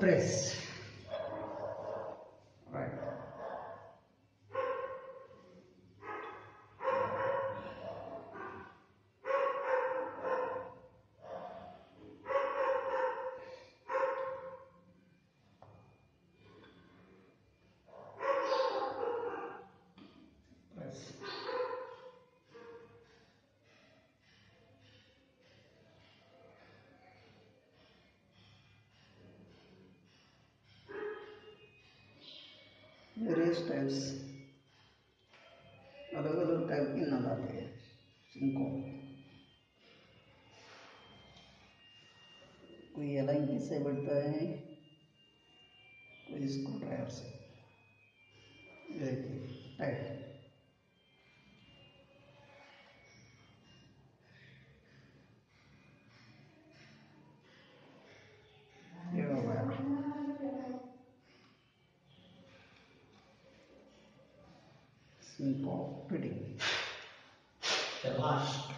press various types अलग अलग type की नल आते है इनको। कोई एलाइंकी से बढ़ता है? कोई स्क्रू ड्राइवर से देखिए tight Simple, pretty. the last